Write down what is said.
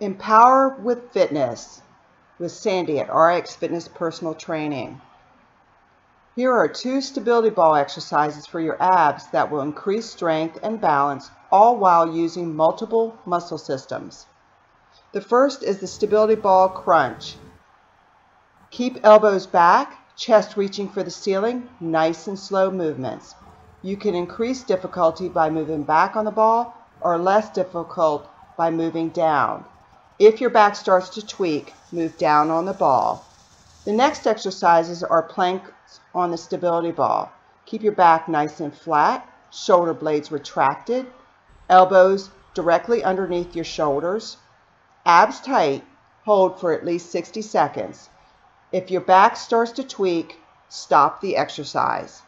Empower with Fitness with Sandy at RX Fitness Personal Training. Here are two stability ball exercises for your abs that will increase strength and balance all while using multiple muscle systems. The first is the stability ball crunch. Keep elbows back, chest reaching for the ceiling, nice and slow movements. You can increase difficulty by moving back on the ball or less difficult by moving down. If your back starts to tweak, move down on the ball. The next exercises are planks on the stability ball. Keep your back nice and flat, shoulder blades retracted, elbows directly underneath your shoulders, abs tight, hold for at least 60 seconds. If your back starts to tweak, stop the exercise.